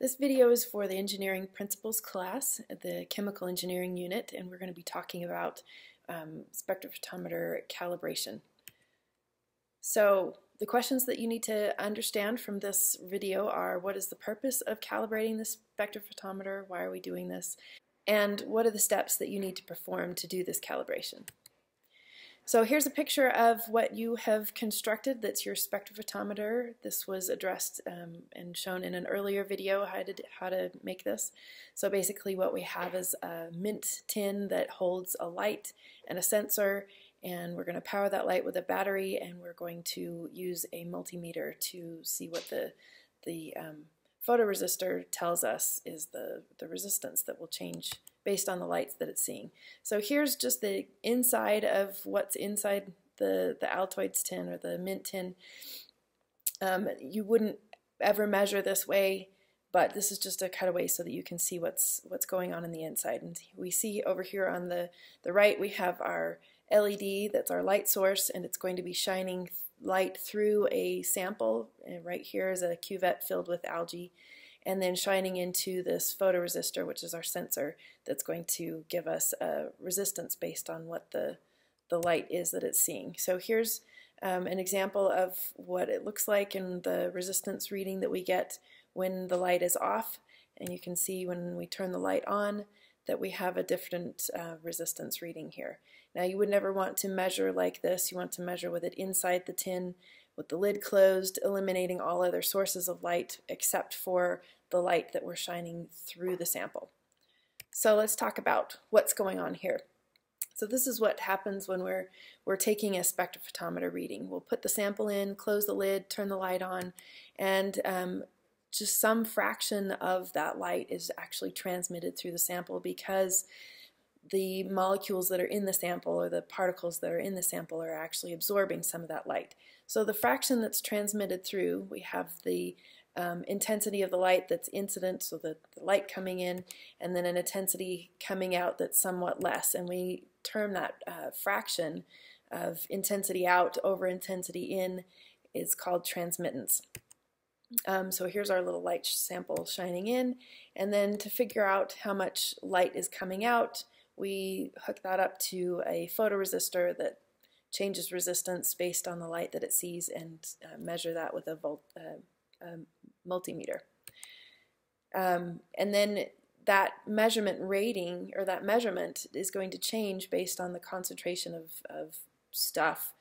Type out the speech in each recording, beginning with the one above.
This video is for the Engineering Principles class at the Chemical Engineering unit, and we're going to be talking about um, spectrophotometer calibration. So the questions that you need to understand from this video are what is the purpose of calibrating the spectrophotometer, why are we doing this, and what are the steps that you need to perform to do this calibration. So here's a picture of what you have constructed that's your spectrophotometer. This was addressed um, and shown in an earlier video how to, how to make this. So basically what we have is a mint tin that holds a light and a sensor and we're going to power that light with a battery and we're going to use a multimeter to see what the, the um, photoresistor tells us is the, the resistance that will change based on the lights that it's seeing. So here's just the inside of what's inside the, the Altoids tin or the mint tin. Um, you wouldn't ever measure this way, but this is just a cutaway so that you can see what's what's going on in the inside. And we see over here on the, the right we have our LED, that's our light source, and it's going to be shining light through a sample. And right here is a cuvette filled with algae and then shining into this photoresistor, which is our sensor, that's going to give us a resistance based on what the, the light is that it's seeing. So here's um, an example of what it looks like and the resistance reading that we get when the light is off. And you can see when we turn the light on that we have a different uh, resistance reading here. Now you would never want to measure like this. You want to measure with it inside the tin with the lid closed, eliminating all other sources of light except for the light that we're shining through the sample. So let's talk about what's going on here. So this is what happens when we're, we're taking a spectrophotometer reading. We'll put the sample in, close the lid, turn the light on, and um, just some fraction of that light is actually transmitted through the sample because the molecules that are in the sample or the particles that are in the sample are actually absorbing some of that light. So the fraction that's transmitted through, we have the um, intensity of the light that's incident, so the, the, light coming in, and then an intensity coming out that's somewhat less. And we term that uh, fraction of intensity out over intensity in is called transmittance. Um, so here's our little light sample shining in, and then to figure out how much light is coming out, we hook that up to a photoresistor that changes resistance based on the light that it sees and uh, measure that with a volt, uh, um, multimeter. Um, and then that measurement rating or that measurement is going to change based on the concentration of, of stuff,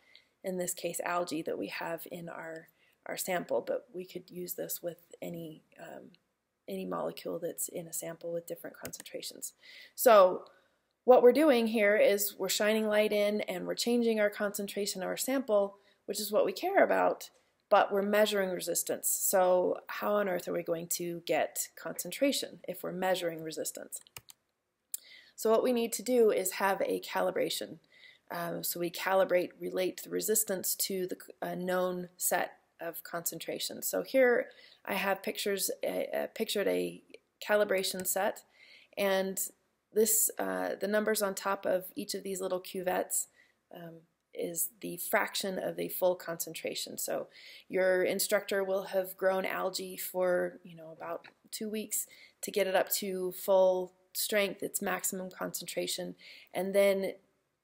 in this case algae, that we have in our, our sample. But we could use this with any, um, any molecule that's in a sample with different concentrations. So what we're doing here is we're shining light in and we're changing our concentration of our sample, which is what we care about, but we're measuring resistance. So how on earth are we going to get concentration if we're measuring resistance? So what we need to do is have a calibration. Um, so we calibrate, relate the resistance to the known set of concentration. So here I have pictures, uh, pictured a calibration set, and this uh, the numbers on top of each of these little cuvettes um, is the fraction of the full concentration. So your instructor will have grown algae for you know about two weeks to get it up to full strength, its maximum concentration, and then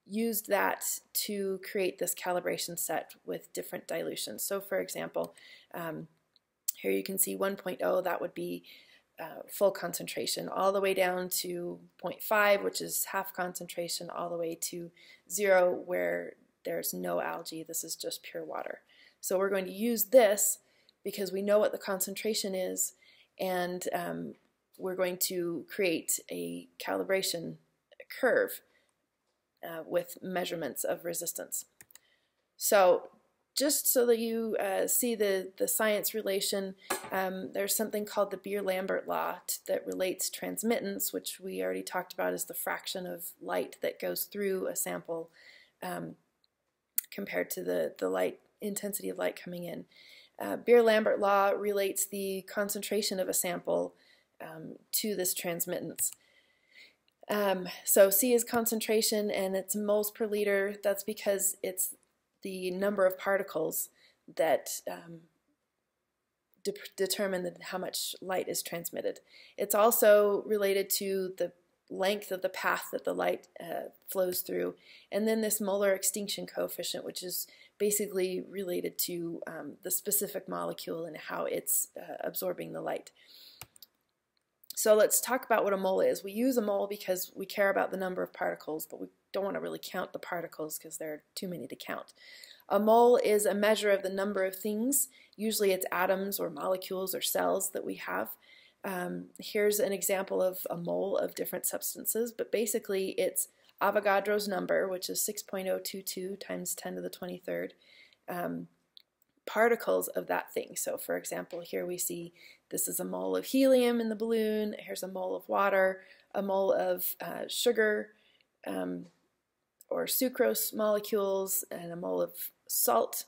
used that to create this calibration set with different dilutions. So for example, um, here you can see 1.0, that would be uh, full concentration, all the way down to 0.5, which is half concentration, all the way to zero, where there's no algae. This is just pure water. So we're going to use this because we know what the concentration is and um, we're going to create a calibration curve uh, with measurements of resistance. So just so that you uh, see the, the science relation, um, there's something called the Beer-Lambert law that relates transmittance, which we already talked about as the fraction of light that goes through a sample um, compared to the, the light intensity of light coming in. Uh, Beer-Lambert law relates the concentration of a sample um, to this transmittance. Um, so C is concentration and it's moles per liter. That's because it's the number of particles that um, de determine the, how much light is transmitted. It's also related to the length of the path that the light uh, flows through, and then this molar extinction coefficient, which is basically related to um, the specific molecule and how it's uh, absorbing the light. So let's talk about what a mole is. We use a mole because we care about the number of particles, but we don't want to really count the particles because there are too many to count. A mole is a measure of the number of things. Usually it's atoms or molecules or cells that we have. Um, here's an example of a mole of different substances, but basically it's Avogadro's number, which is 6.022 times 10 to the 23rd, um, particles of that thing. So for example, here we see this is a mole of helium in the balloon, here's a mole of water, a mole of uh, sugar um, or sucrose molecules, and a mole of salt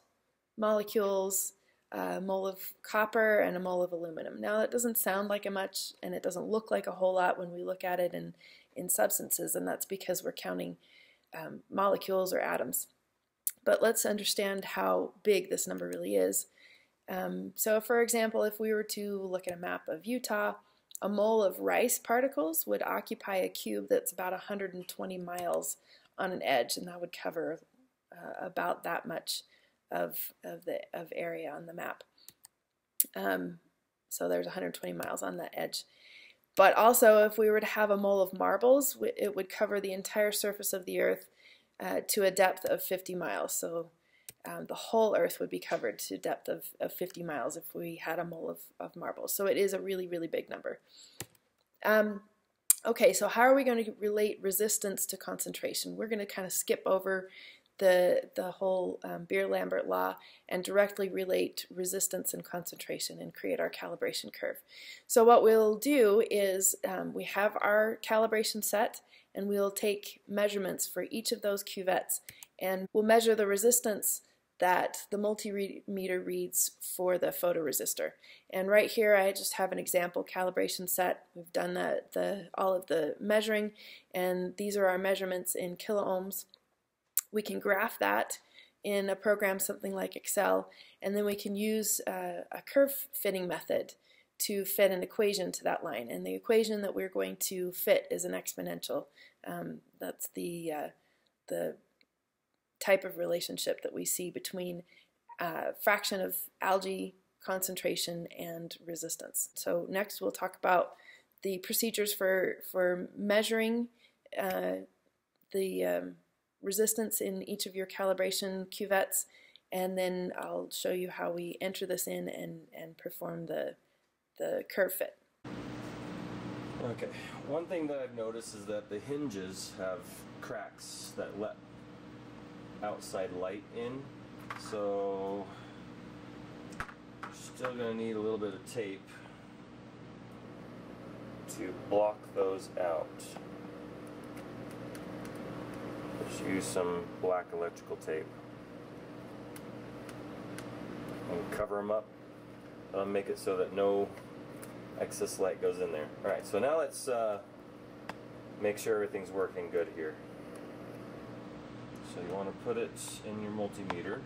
molecules, a mole of copper, and a mole of aluminum. Now that doesn't sound like a much, and it doesn't look like a whole lot when we look at it in, in substances, and that's because we're counting um, molecules or atoms. But let's understand how big this number really is. Um, so for example, if we were to look at a map of Utah, a mole of rice particles would occupy a cube that's about 120 miles on an edge, and that would cover uh, about that much of, of the of area on the map. Um, so there's 120 miles on that edge. But also, if we were to have a mole of marbles, it would cover the entire surface of the Earth uh, to a depth of 50 miles. So um, the whole Earth would be covered to a depth of, of 50 miles if we had a mole of, of marbles. So it is a really, really big number. Um, okay, so how are we going to relate resistance to concentration? We're going to kind of skip over the, the whole um, Beer-Lambert law and directly relate resistance and concentration and create our calibration curve. So what we'll do is um, we have our calibration set and we'll take measurements for each of those cuvettes and we'll measure the resistance that the multimeter reads for the photoresistor. And right here I just have an example calibration set. We've done the, the, all of the measuring and these are our measurements in kiloohms. We can graph that in a program something like Excel and then we can use a, a curve fitting method to fit an equation to that line. And the equation that we're going to fit is an exponential. Um, that's the, uh, the type of relationship that we see between uh, fraction of algae concentration and resistance. So next we'll talk about the procedures for, for measuring uh, the um, resistance in each of your calibration cuvettes and then I'll show you how we enter this in and, and perform the, the curve fit. Okay, one thing that I've noticed is that the hinges have cracks that let outside light in. So still going to need a little bit of tape to block those out. Just use some black electrical tape and cover them up. Um, make it so that no excess light goes in there. Alright, so now let's uh, make sure everything's working good here. So you want to put it in your multimeter.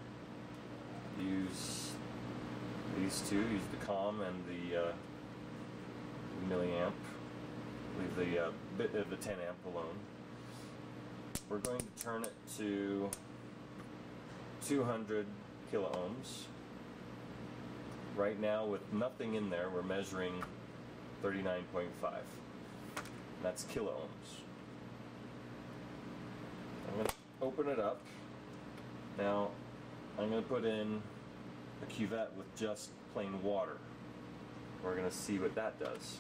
Use these two, use the COM and the uh, milliamp. Leave the uh, bit of the 10 amp alone. We're going to turn it to 200 kiloohms. Right now with nothing in there, we're measuring 39.5. That's kiloohms. I'm going to open it up. Now, I'm going to put in a cuvette with just plain water. We're going to see what that does.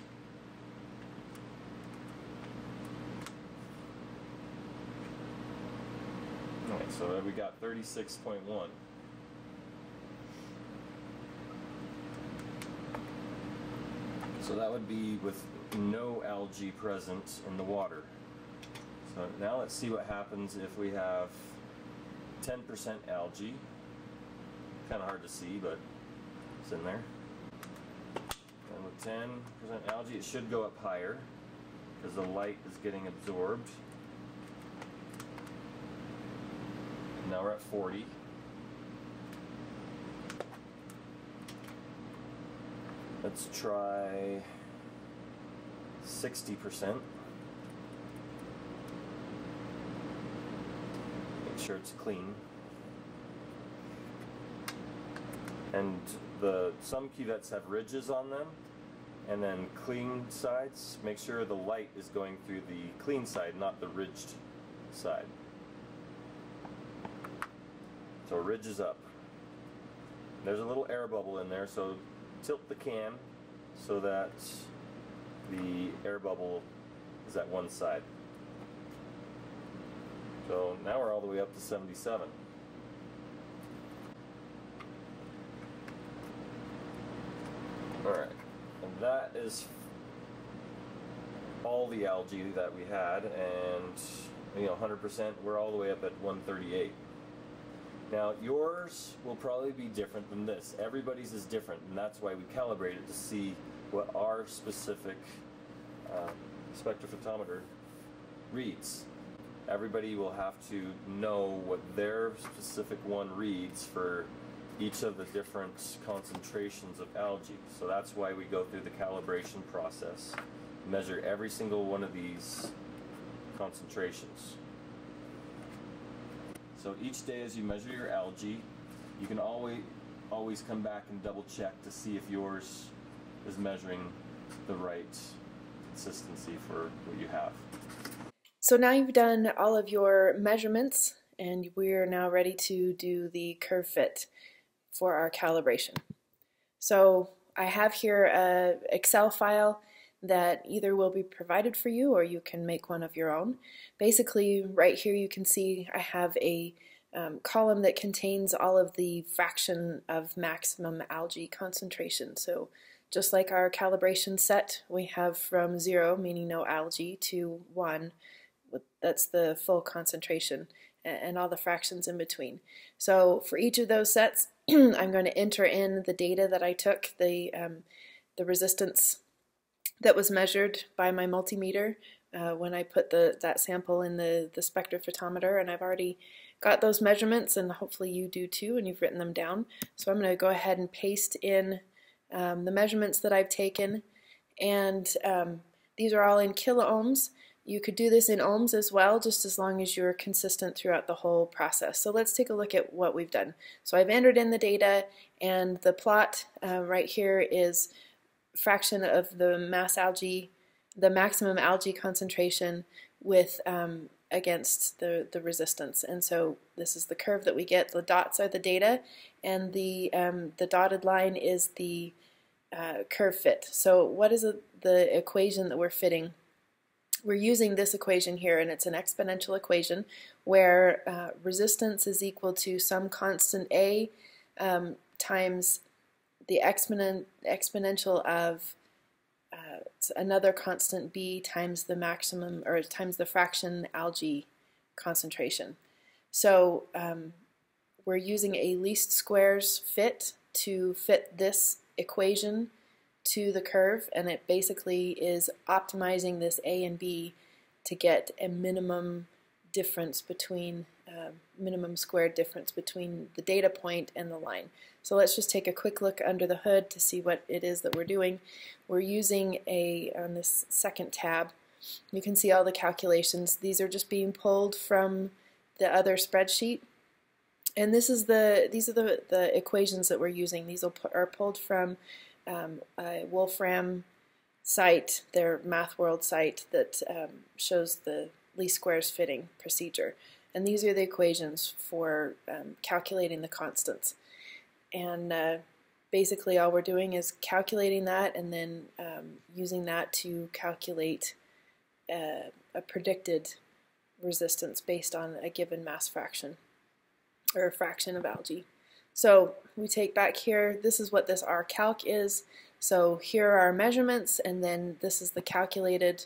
Alright, so we got 36.1. So that would be with no algae present in the water. Now let's see what happens if we have 10% algae. Kind of hard to see, but it's in there. And with 10% algae, it should go up higher because the light is getting absorbed. Now we're at 40. Let's try 60%. It's clean. And the some cuvettes have ridges on them and then clean sides. Make sure the light is going through the clean side, not the ridged side. So ridge is up. There's a little air bubble in there, so tilt the can so that the air bubble is at one side. So now we're all the way up to 77. Alright, and that is all the algae that we had, and you know, 100%, we're all the way up at 138. Now, yours will probably be different than this. Everybody's is different, and that's why we calibrate it to see what our specific uh, spectrophotometer reads. Everybody will have to know what their specific one reads for each of the different concentrations of algae. So that's why we go through the calibration process, measure every single one of these concentrations. So each day as you measure your algae, you can always always come back and double check to see if yours is measuring the right consistency for what you have. So now you've done all of your measurements and we're now ready to do the curve fit for our calibration. So I have here a Excel file that either will be provided for you or you can make one of your own. Basically, right here you can see I have a um, column that contains all of the fraction of maximum algae concentration. So just like our calibration set, we have from zero, meaning no algae, to one, that's the full concentration, and all the fractions in between. So for each of those sets, I'm going to enter in the data that I took, the, um, the resistance that was measured by my multimeter uh, when I put the that sample in the, the spectrophotometer and I've already got those measurements and hopefully you do too and you've written them down. So I'm going to go ahead and paste in um, the measurements that I've taken and um, these are all in kilo kiloohms. You could do this in ohms as well just as long as you're consistent throughout the whole process. So let's take a look at what we've done. So I've entered in the data and the plot uh, right here is fraction of the mass algae, the maximum algae concentration with um, against the, the resistance. And so this is the curve that we get. The dots are the data, and the, um, the dotted line is the uh, curve fit. So what is the equation that we're fitting? We're using this equation here, and it's an exponential equation where uh, resistance is equal to some constant A um, times the exponent, exponential of uh, another constant b times the maximum or times the fraction algae concentration. So um, we're using a least squares fit to fit this equation to the curve and it basically is optimizing this a and b to get a minimum difference between uh, minimum squared difference between the data point and the line. So let's just take a quick look under the hood to see what it is that we're doing. We're using a, on this second tab, you can see all the calculations. These are just being pulled from the other spreadsheet. And this is the these are the, the equations that we're using. These are pulled from um, a Wolfram site, their MathWorld site that um, shows the least squares fitting procedure. And these are the equations for um, calculating the constants. And uh, basically all we're doing is calculating that and then um, using that to calculate uh, a predicted resistance based on a given mass fraction or a fraction of algae. So we take back here, this is what this R calc is. So here are our measurements and then this is the calculated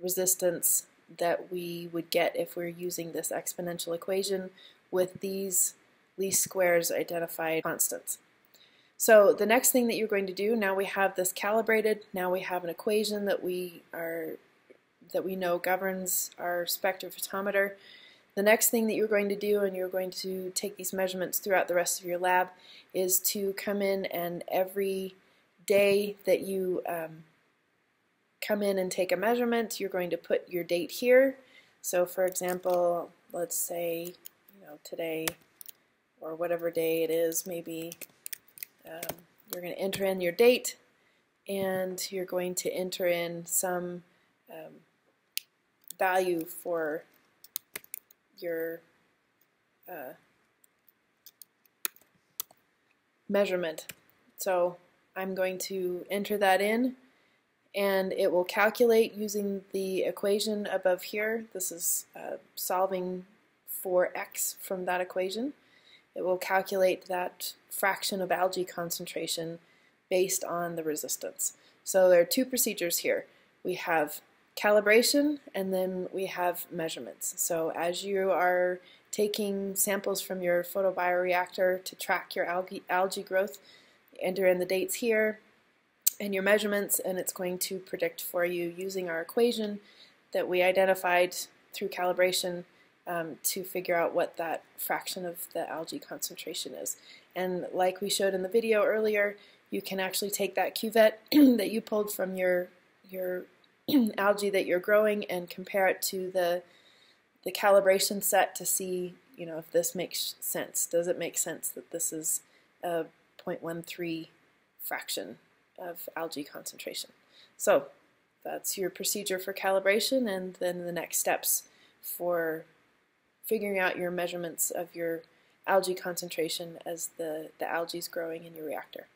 resistance that we would get if we're using this exponential equation with these least squares identified constants. So the next thing that you're going to do, now we have this calibrated, now we have an equation that we are that we know governs our spectrophotometer. The next thing that you're going to do, and you're going to take these measurements throughout the rest of your lab, is to come in and every day that you um, come in and take a measurement, you're going to put your date here. So for example, let's say, you know, today or whatever day it is, maybe um, you're going to enter in your date and you're going to enter in some um, value for your uh, measurement. So I'm going to enter that in and it will calculate using the equation above here. This is uh, solving for x from that equation. It will calculate that fraction of algae concentration based on the resistance. So there are two procedures here. We have calibration and then we have measurements. So as you are taking samples from your photobioreactor to track your algae, algae growth, enter in the dates here and your measurements and it's going to predict for you using our equation that we identified through calibration um, to figure out what that fraction of the algae concentration is. And like we showed in the video earlier, you can actually take that cuvette that you pulled from your your algae that you're growing and compare it to the the calibration set to see you know if this makes sense. Does it make sense that this is a 0.13 fraction of algae concentration? So that's your procedure for calibration and then the next steps for figuring out your measurements of your algae concentration as the, the algae is growing in your reactor.